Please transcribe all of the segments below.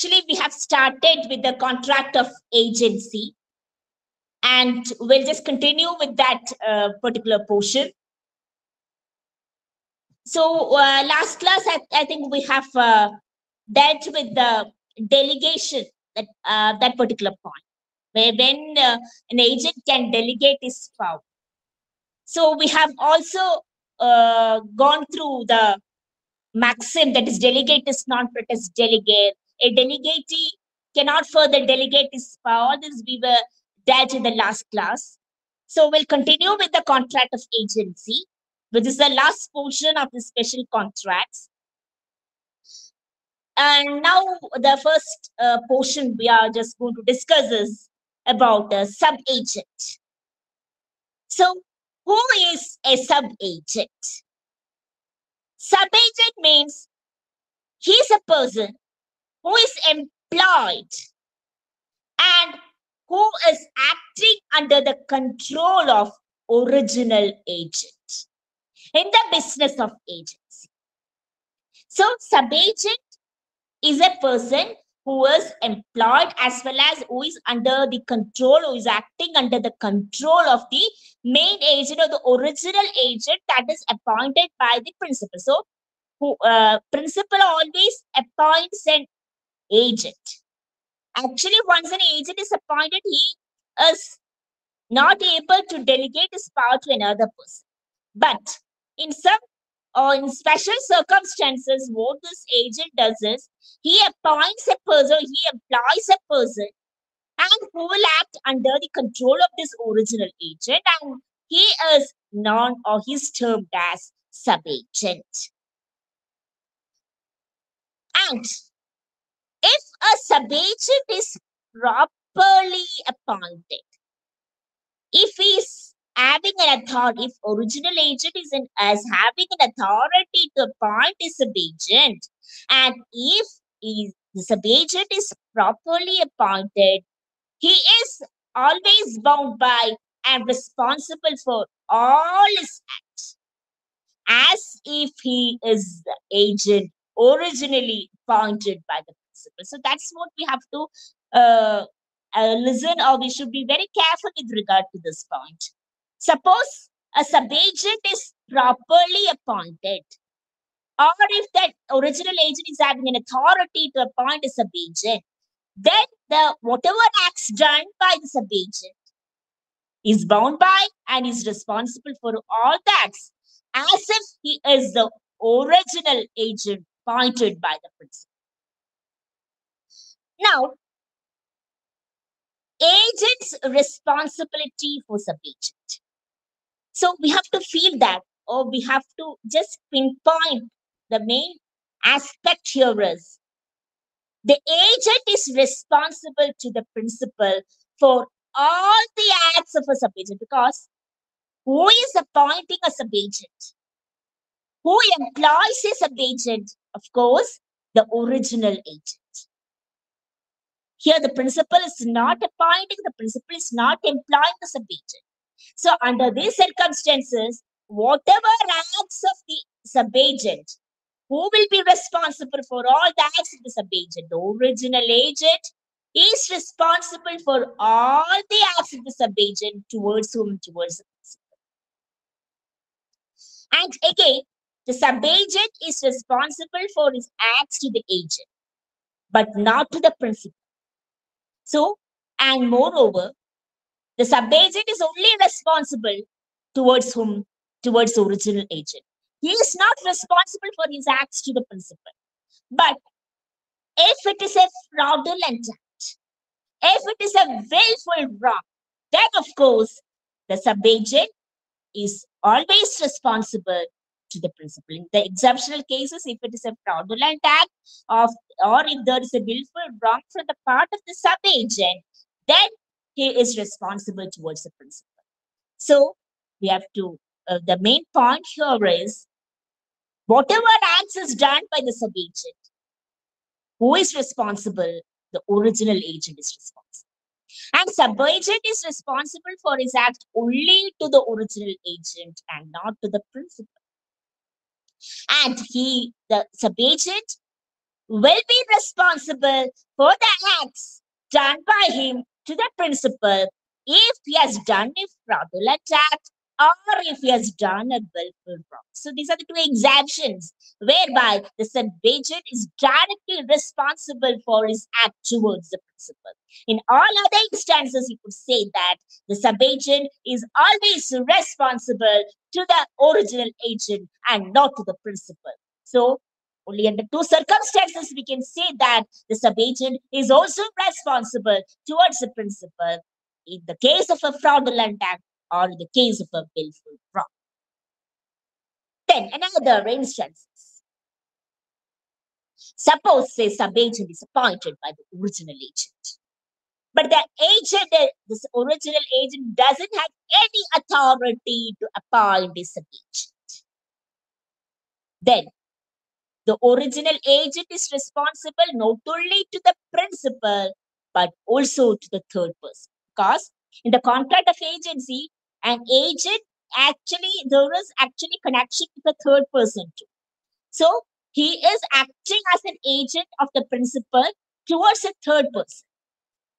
actually, we have started with the contract of agency, and we'll just continue with that uh, particular portion. So, uh, last class, I, I think we have uh, dealt with the delegation that uh, that particular point, where when uh, an agent can delegate his power. So, we have also uh, gone through the maxim that is delegatus non potest delegare. A delegatee cannot further delegate his power. This we were dealt in the last class. So we'll continue with the contract of agency, which is the last portion of the special contracts. And now the first uh, portion we are just going to discuss is about the sub-agent. So who is a sub-agent? Sub-agent means he's a person who is employed and who is acting under the control of original agent in the business of agency. So, sub-agent is a person who is employed as well as who is under the control, who is acting under the control of the main agent or the original agent that is appointed by the principal. So, who, uh, principal always appoints an agent. Actually, once an agent is appointed, he is not able to delegate his power to another person. But in some or in special circumstances, what this agent does is he appoints a person, he employs a person, and who will act under the control of this original agent, and he is known or he's termed as sub-agent. And if a sub-agent is properly appointed, if he's having an authority, if original agent is in, as having an authority to appoint a sub-agent, and if he, the sub-agent is properly appointed, he is always bound by and responsible for all his acts, as if he is the agent originally appointed by the So that's what we have to uh, uh, listen, or we should be very careful with regard to this point. Suppose a sub-agent is properly appointed, or if that original agent is having an authority to appoint a sub-agent, then the whatever acts done by the sub-agent is bound by and is responsible for all acts as if he is the original agent appointed by the principal. Now, agent's responsibility for sub-agent. So we have to feel that, or we have to just pinpoint the main aspect here is the agent is responsible to the principal for all the acts of a sub-agent because who is appointing a sub-agent? Who employs a sub-agent? Of course, the original agent. Here, the principal is not appointing, the principal is not employing the sub-agent. So, under these circumstances, whatever acts of the sub-agent, who will be responsible for all the acts of the sub-agent? The original agent is responsible for all the acts of the sub-agent towards whom towards the principal. And again, the sub-agent is responsible for his acts to the agent, but not to the principal. So, and moreover, the sub-agent is only responsible towards whom? Towards the original agent. He is not responsible for his acts to the principal. But if it is a fraudulent act, if it is a willful wrong, then of course the sub-agent is always responsible to the principal. In the exceptional cases, if it is a fraudulent act of or if there is a willful wrong from the part of the sub-agent, then he is responsible towards the principal. So we have to, uh, the main point here is whatever acts is done by the sub-agent, who is responsible? The original agent is responsible. And sub-agent is responsible for his act only to the original agent and not to the principal. And he, the sub-agent, will be responsible for the acts done by him to the principal if he has done a fraudulent act or if he has done a willful wrong. So these are the two exemptions whereby the sub-agent is directly responsible for his act towards the principal. In all other instances, you could say that the sub-agent is always responsible to the original agent and not to the principal. So only under two circumstances we can say that the sub-agent is also responsible towards the principal in the case of a fraudulent act or in the case of a willful wrong. Then another instance. Suppose say sub-agent is appointed by the original agent. But the agent, this original agent doesn't have any authority to appoint a sub-agent. Then the original agent is responsible not only to the principal, but also to the third person. Because in the contract of agency, an agent actually, there is actually connection to the third person too. So he is acting as an agent of the principal towards a third person.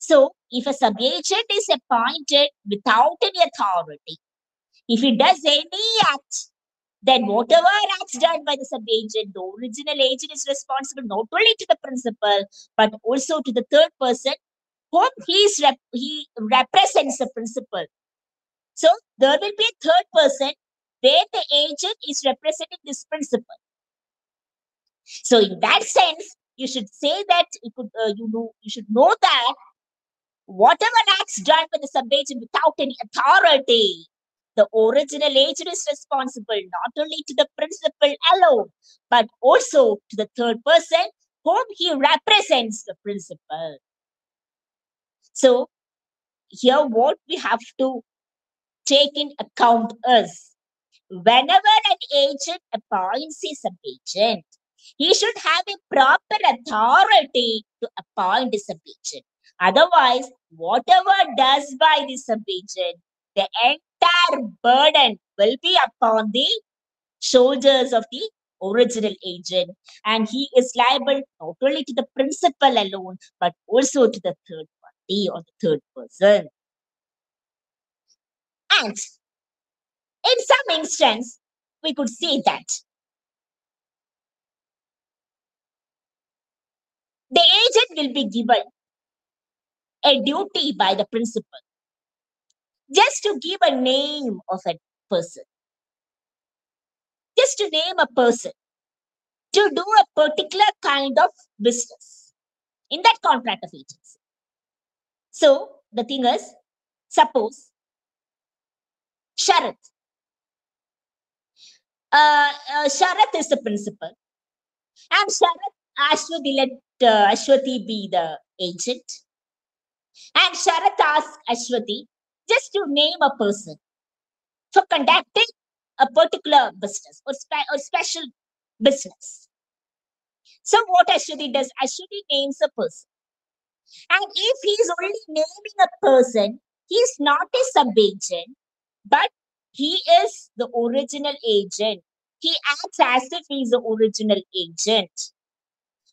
So if a sub-agent is appointed without any authority, if he does any act, then whatever acts done by the sub-agent, the original agent is responsible not only to the principal, but also to the third person whom he, rep- he represents the principal. So there will be a third person where the agent is representing this principal. So in that sense, you should say that you could uh, you know you should know that whatever acts done by the sub-agent without any authority, the original agent is responsible not only to the principal alone, but also to the third person whom he represents the principal. So here what we have to take in account is whenever an agent appoints a sub-agent, he should have a proper authority to appoint a sub-agent. Otherwise, whatever does by the sub-agent, the entire burden will be upon the shoulders of the original agent. And he is liable not only to the principal alone, but also to the third party or the third person. And in some instance, we could say that the agent will be given a duty by the principal just to give a name of a person, just to name a person, to do a particular kind of business in that contract of agency. So the thing is, suppose Sharath. Uh, uh, Sharath is the principal. And Sharath, Ashwathi let uh, Ashwathi be the agent. And Sharat asked Ashwathi just to name a person for conducting a particular business or, spe- or special business. So what Ashwathi does, Ashwathi names a person. And if he's only naming a person, he's not a sub-agent, but he is the original agent. He acts as if he's the original agent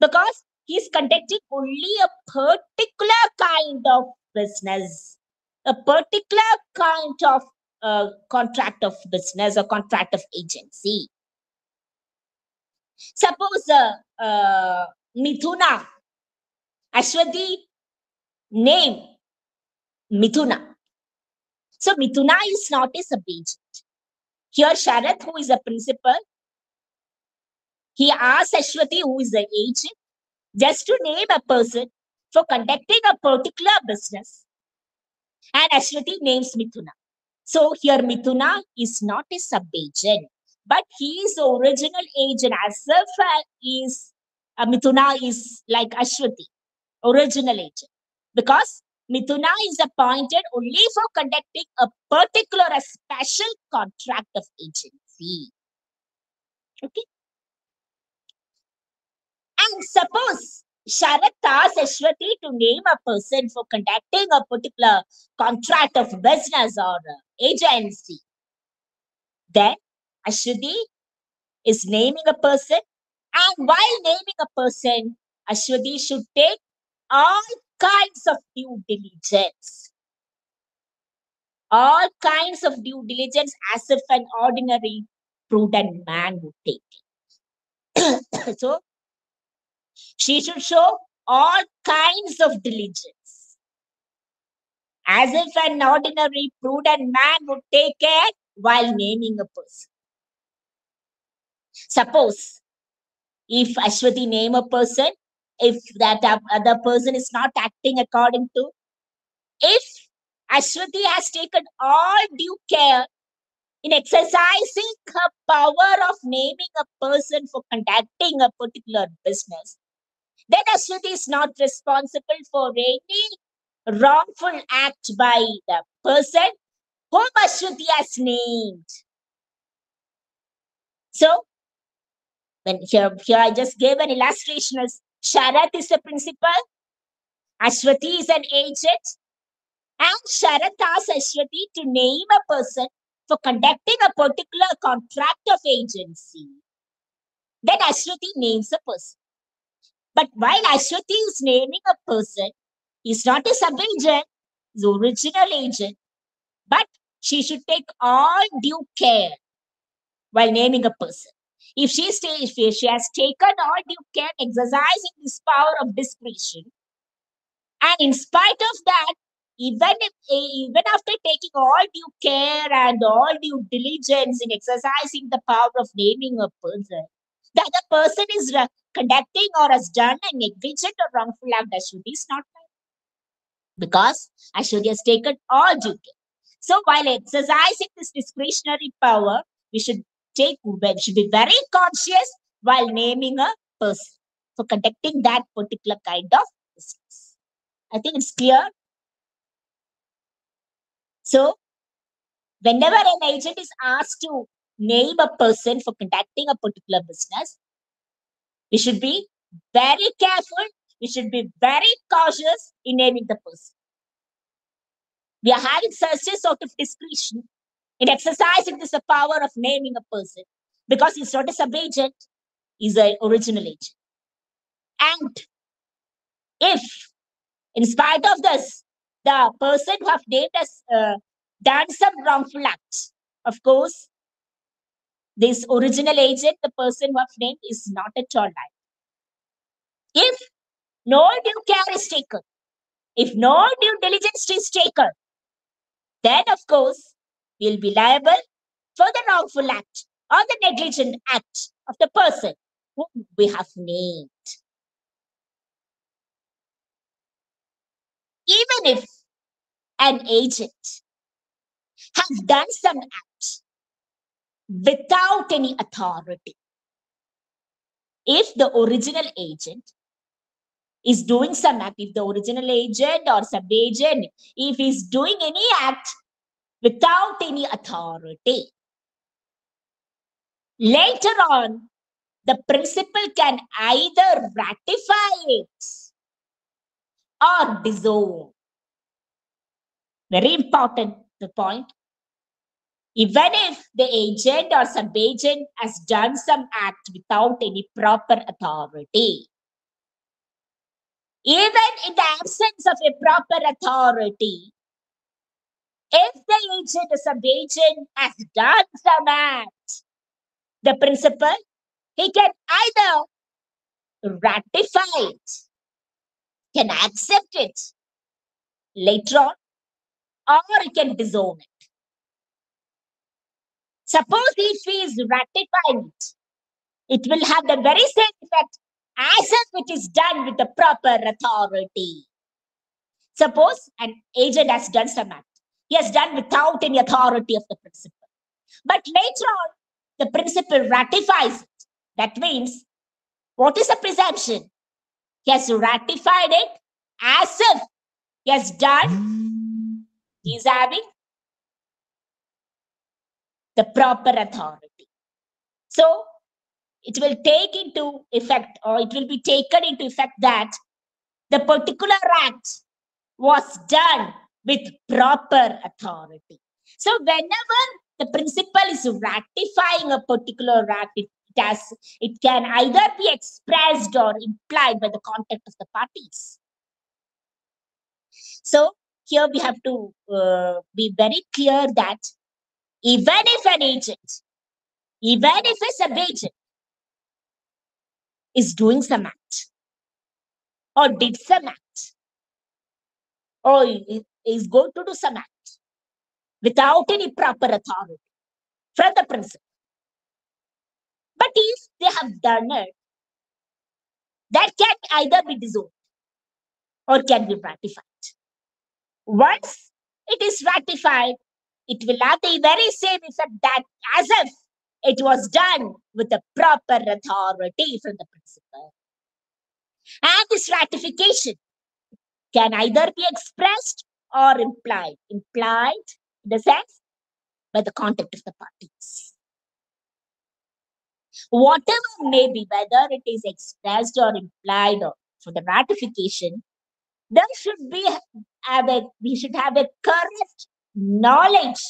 because he's conducting only a particular kind of business, a particular kind of uh, contract of business or contract of agency. Suppose uh, uh, Mithuna, Ashwathi name Mithuna. So Mithuna is not a sub-agent. Here Sharath, who is a principal, he asks Ashwathi, who is the agent, just to name a person for conducting a particular business. And Ashwathi names Mithuna. So here Mithuna is not a sub-agent, but he is the original agent as if uh, is uh, Mithuna is like Ashwathi, original agent. Because Mithuna is appointed only for conducting a particular, a special contract of agency. Okay. Suppose Sharath asks Ashwathi to name a person for conducting a particular contract of business or agency. Then Ashwathi is naming a person, and while naming a person, Ashwati should take all kinds of due diligence. All kinds of due diligence as if an ordinary prudent man would take it. so she should show all kinds of diligence as if an ordinary prudent man would take care while naming a person. Suppose if Ashwati name a person, if that other person is not acting according to, if Ashwati has taken all due care in exercising her power of naming a person for conducting a particular business, then Ashwati is not responsible for any wrongful act by the person whom Ashwati has named. So, when here, here I just gave an illustration as Sharat is the principal, Ashwati is an agent, and Sharat asks Ashwati to name a person for conducting a particular contract of agency. Then Ashwati names a person. But while Ashwati is naming a person, he's not a sub-agent, he's original agent. But she should take all due care while naming a person. If she, stay, if she has taken all due care exercising this power of discretion, and in spite of that, even if even after taking all due care and all due diligence in exercising the power of naming a person, the other person is uh, conducting or has done a negligent or wrongful act, Ashwati is not right. Because Ashwati has taken all care. So while exercising this discretionary power, we should take we should be very conscious while naming a person for conducting that particular kind of business. I think it's clear. So whenever an agent is asked to name a person for conducting a particular business, we should be very careful. We should be very cautious in naming the person. We are having such a sort of discretion in exercising this power of naming a person because he's not a sub-agent, he's an original agent. And if, in spite of this, the person who have named us uh, done some wrongful acts, of course, this original agent, the person who have named, is not at all right. If no due care is taken, if no due diligence is taken, then of course we'll be liable for the wrongful act or the negligent act of the person whom we have named. Even if an agent has done some act without any authority. If the original agent is doing some act, if the original agent or sub-agent, if he's doing any act without any authority, later on, the principal can either ratify it or disown. Very important the point. Even if the agent or sub-agent has done some act without any proper authority, even in the absence of a proper authority, if the agent or sub-agent has done some act, the principal, he can either ratify it, can accept it later on, or he can disown it. Suppose if he is ratifying it, it will have the very same effect as if it is done with the proper authority. Suppose an agent has done some act. He has done without any authority of the principal. But later on, the principal ratifies it. That means, what is the presumption? He has ratified it as if he has done, he is having the proper authority. So it will take into effect or it will be taken into effect that the particular act was done with proper authority. So whenever the principal is ratifying a particular act, it, has it can either be expressed or implied by the contact of the parties. So here we have to uh, be very clear that even if an agent, even if a sub-agent is doing some act or did some act or is going to do some act without any proper authority from the principal. But if they have done it, that can either be dissolved or can be ratified. Once it is ratified, it will have the very same effect that as if it was done with the proper authority from the principal. And this ratification can either be expressed or implied. Implied in the sense by the contact of the parties. Whatever may be, whether it is expressed or implied or for the ratification, there should be a, we should have a correct knowledge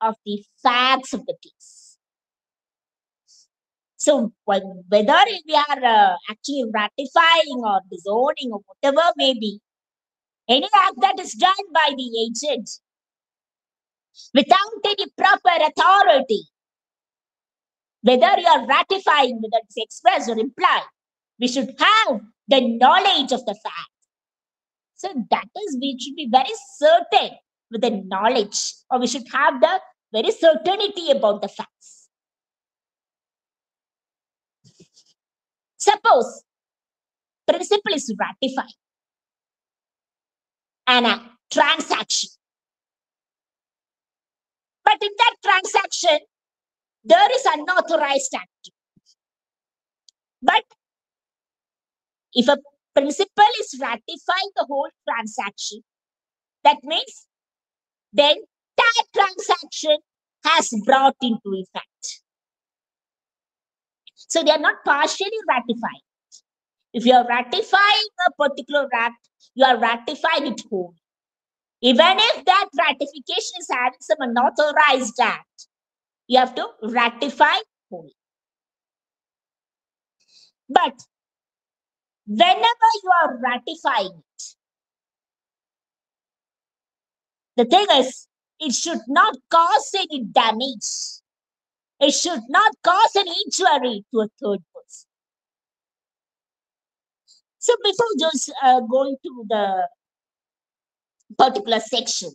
of the facts of the case. So whether we are uh, actually ratifying or disowning or whatever may be, any act that is done by the agent without any proper authority, whether you are ratifying, whether it's expressed or implied, we should have the knowledge of the fact. So that is, we should be very certain with the knowledge, or we should have the very certainty about the facts. Suppose principal is ratified and a transaction but in that transaction, there is unauthorized activity. But if a principal is ratifying the whole transaction, that means then that transaction has brought into effect. So they are not partially ratifying. If you are ratifying a particular act, you are ratifying it whole. Even if that ratification is having some unauthorized act, you have to ratify whole. But whenever you are ratifying it, the thing is, it should not cause any damage. It should not cause an injury to a third person. So before just uh, going to the particular section.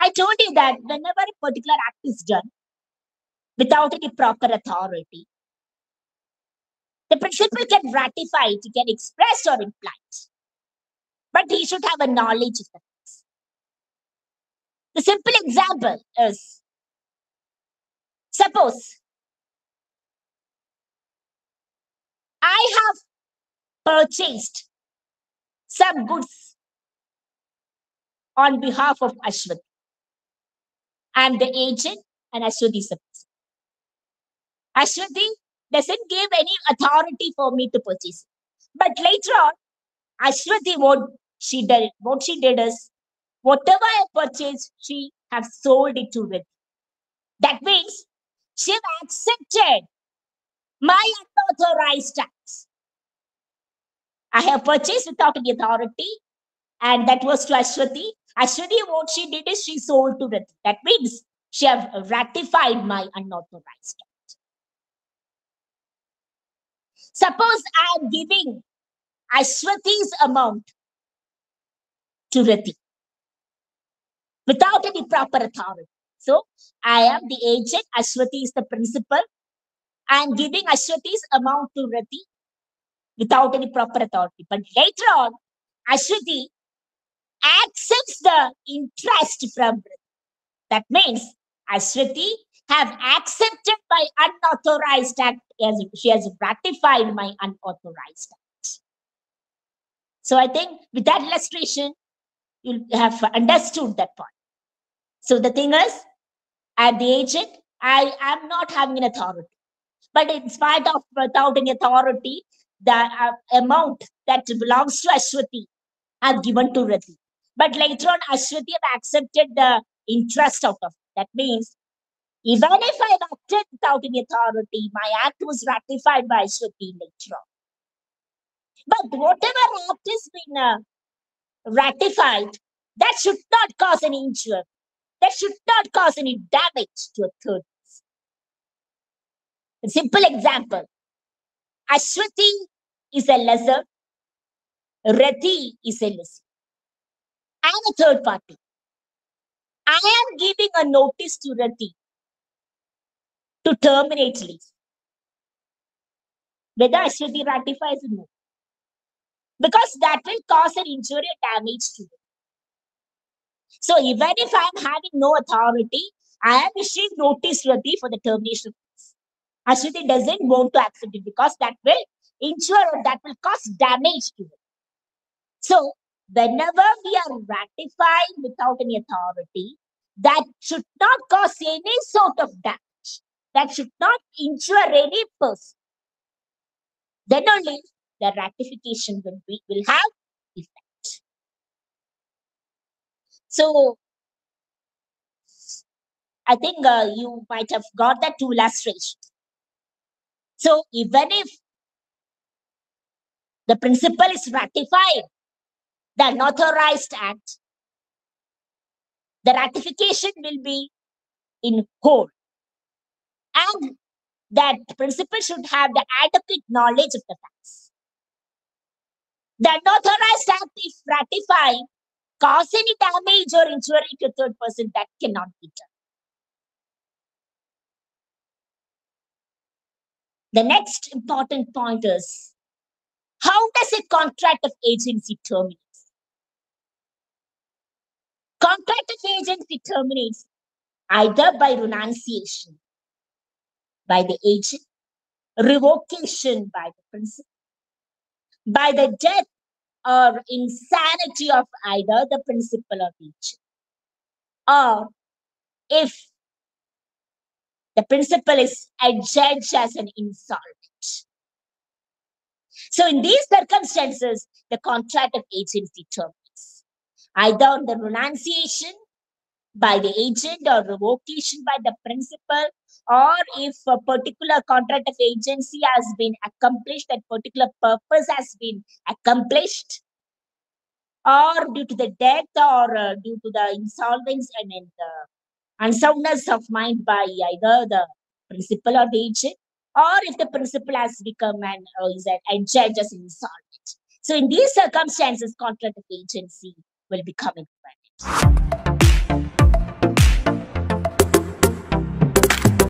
I told you that whenever a particular act is done without any proper authority, the principal can ratify it, can express or imply it. But he should have a knowledge of facts. The simple example is suppose I have purchased some goods on behalf of Ashwati. I'm the agent and Ashwati is the person. Ashwati doesn't give any authority for me to purchase. But later on, Ashwati, what she did, what she did is, whatever I purchased, she have sold it to Riddhi. That means she accepted my unauthorized tax. I have purchased without any authority, and that was to Ashwati. Ashwati, what she did is she sold to Riddhi. That means she have ratified my unauthorized act. Suppose I am giving Ashwati's amount to without any proper authority. So I am the agent, Ashwati is the principal. I am giving Ashwati's amount to Riddhi without any proper authority. But later on, Ashwati accepts the interest from That means Ashwati have accepted my unauthorized act as she has ratified my unauthorized act. So I think with that illustration, you have understood that point. So the thing is, at the agent, I am not having an authority. But in spite of without any authority, the uh, amount that belongs to Ashwati are given to Riddhi. But later on, Ashwati have accepted the interest out of it. That means Even if I acted without any authority, my act was ratified by Shruti later on. But whatever act has been uh, ratified, that should not cause any injury. That should not cause any damage to a third. A simple example. Ashwati is a lessor, Rati is a lesser. I am a third party. I am giving a notice to Rati to terminate lease. Whether Ashwati ratifies or no. Because that will cause an injury or damage to them. So even if I am having no authority, I am issuing notice Rati for the termination of. Ashwati doesn't want to accept it because that will injure or that will cause damage to them. So whenever we are ratifying without any authority, that should not cause any sort of damage. That should not injure any person. Then only the ratification will be will have effect. So I think uh, you might have got that two illustration. So even if the principal is ratified, the unauthorized act, the ratification will be in whole. And that principal should have the adequate knowledge of the facts. The unauthorized act, if ratified, cause any damage or injury to a third person, that cannot be done. The next important point is how does a contract of agency terminate? Contract of agency terminates either by renunciation by the agent, revocation by the principal, by the death or insanity of either the principal of each. or if the principal is adjudged as an insolvent. So in these circumstances, the contract of agency terminates either on the renunciation by the agent or revocation by the principal or if a particular contract of agency has been accomplished that particular purpose has been accomplished or due to the death or uh, due to the insolvency I mean the unsoundness of mind by either the principal or the agent or if the principal has become an uh, is a, a judge as insolvent. So in these circumstances contract of agency will become invalid